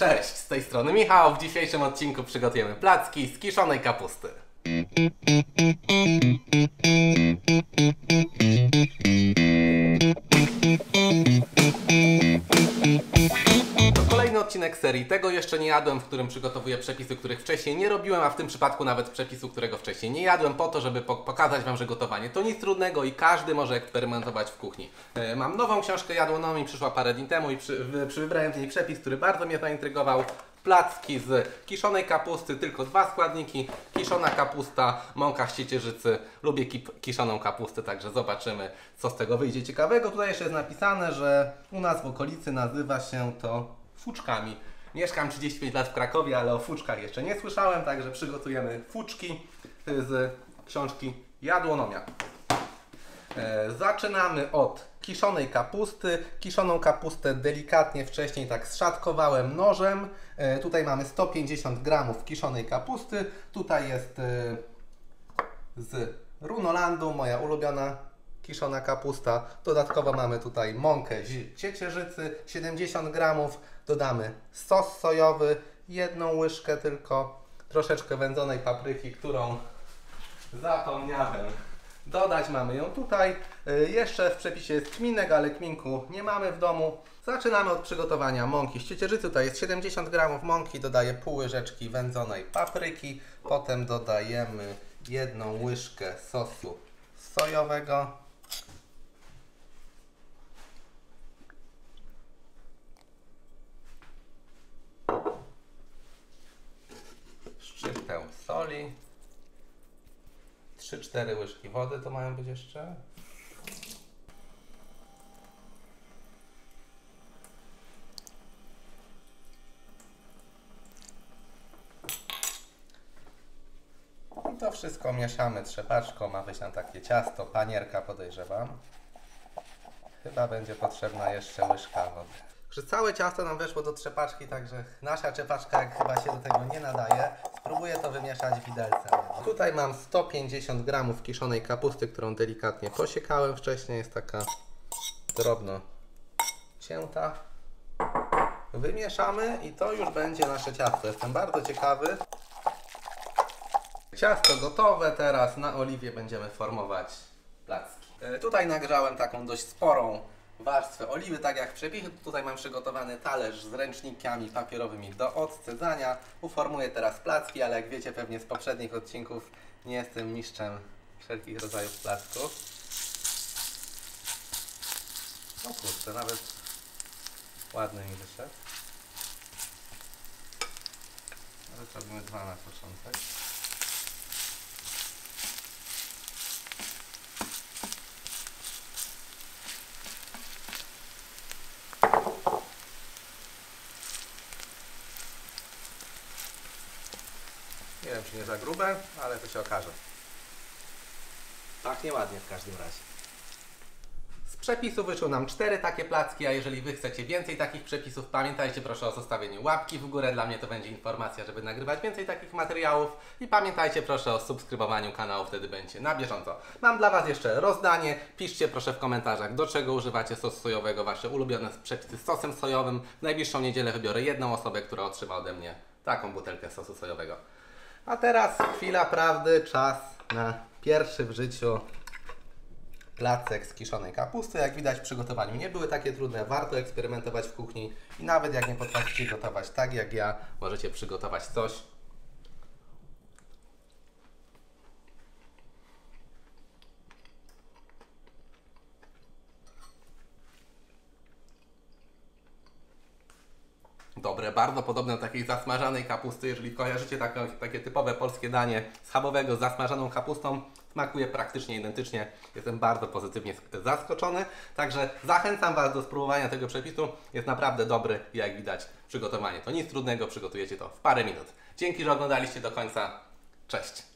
Cześć, z tej strony Michał. W dzisiejszym odcinku przygotujemy placki z kiszonej kapusty. Jadłem, w którym przygotowuję przepisy, których wcześniej nie robiłem, a w tym przypadku nawet przepisu, którego wcześniej nie jadłem, po to, żeby po pokazać Wam, że gotowanie to nic trudnego i każdy może eksperymentować w kuchni. E, Mam nową książkę jadłonomii, przyszła parę dni temu i przy, przy wybrałem w niej przepis, który bardzo mnie zaintrygował. Placki z kiszonej kapusty, tylko dwa składniki. Kiszona kapusta, mąka z ciecierzycy. Lubię kiszoną kapustę, także zobaczymy, co z tego wyjdzie ciekawego. Tutaj jeszcze jest napisane, że u nas w okolicy nazywa się to fuczkami. Mieszkam 35 lat w Krakowie, ale o fuczkach jeszcze nie słyszałem, także przygotujemy fuczki z książki Jadłonomia. E, Zaczynamy od kiszonej kapusty. Kiszoną kapustę delikatnie wcześniej tak zszatkowałem nożem. E, Tutaj mamy 150 gramów kiszonej kapusty. Tutaj jest e, z Runolandu, moja ulubiona kiszona kapusta. Dodatkowo mamy tutaj mąkę z ciecierzycy, 70 gramów. Dodamy sos sojowy, jedną łyżkę tylko, troszeczkę wędzonej papryki, którą zapomniałem dodać. Mamy ją tutaj. Y, Jeszcze w przepisie jest kminek, ale kminku nie mamy w domu. Zaczynamy od przygotowania mąki z ciecierzycy. Tutaj jest 70 gramów mąki, dodaję pół łyżeczki wędzonej papryki. Potem dodajemy jedną łyżkę sosu sojowego. Soli. 3-4 łyżki wody to mają być jeszcze. I to wszystko mieszamy trzepaczką, ma być nam takie ciasto, panierka podejrzewam. Chyba będzie potrzebna jeszcze łyżka wody. Że całe ciasto nam weszło do trzepaczki, także nasza trzepaczka jak chyba się do tego nie nadaje. Spróbuję to wymieszać widelcem. Tutaj mam 150 gramów kiszonej kapusty, którą delikatnie posiekałem wcześniej. Jest taka drobno cięta. Wymieszamy i to już będzie nasze ciasto. Jestem bardzo ciekawy. Ciasto gotowe, teraz na oliwie będziemy formować placki. E, Tutaj nagrzałem taką dość sporą warstwę oliwy, tak jak w przepisie. Tutaj mam przygotowany talerz z ręcznikami papierowymi do odcedzania. Uformuję teraz placki, ale jak wiecie pewnie z poprzednich odcinków nie jestem mistrzem wszelkich rodzajów placków. No kurczę, nawet ładny mi wyszedł. Ale zrobimy dwa na początek. Nie wiem, czy nie za grube, ale to się okaże. Pachnie ładnie w każdym razie. Z przepisu wyszły nam cztery takie placki, a jeżeli Wy chcecie więcej takich przepisów, pamiętajcie proszę o zostawieniu łapki w górę. Dla mnie to będzie informacja, żeby nagrywać więcej takich materiałów. I pamiętajcie proszę o subskrybowaniu kanału, wtedy będzie na bieżąco. Mam dla Was jeszcze rozdanie. Piszcie proszę w komentarzach, do czego używacie sosu sojowego, Wasze ulubione przepisy z sosem sojowym. W najbliższą niedzielę wybiorę jedną osobę, która otrzyma ode mnie taką butelkę sosu sojowego. A teraz chwila prawdy, czas na pierwszy w życiu placek z kiszonej kapusty. Jak widać w przygotowaniu nie były takie trudne, warto eksperymentować w kuchni i nawet jak nie potraficie gotować tak jak ja, możecie przygotować coś, dobre, bardzo podobne do takiej zasmażanej kapusty. Jeżeli kojarzycie takie, takie typowe polskie danie schabowego z zasmażaną kapustą, smakuje praktycznie identycznie. Jestem bardzo pozytywnie sk- zaskoczony. Także zachęcam Was do spróbowania tego przepisu. Jest naprawdę dobry jak widać przygotowanie to nic trudnego, przygotujecie to w parę minut. Dzięki, że oglądaliście do końca. Cześć!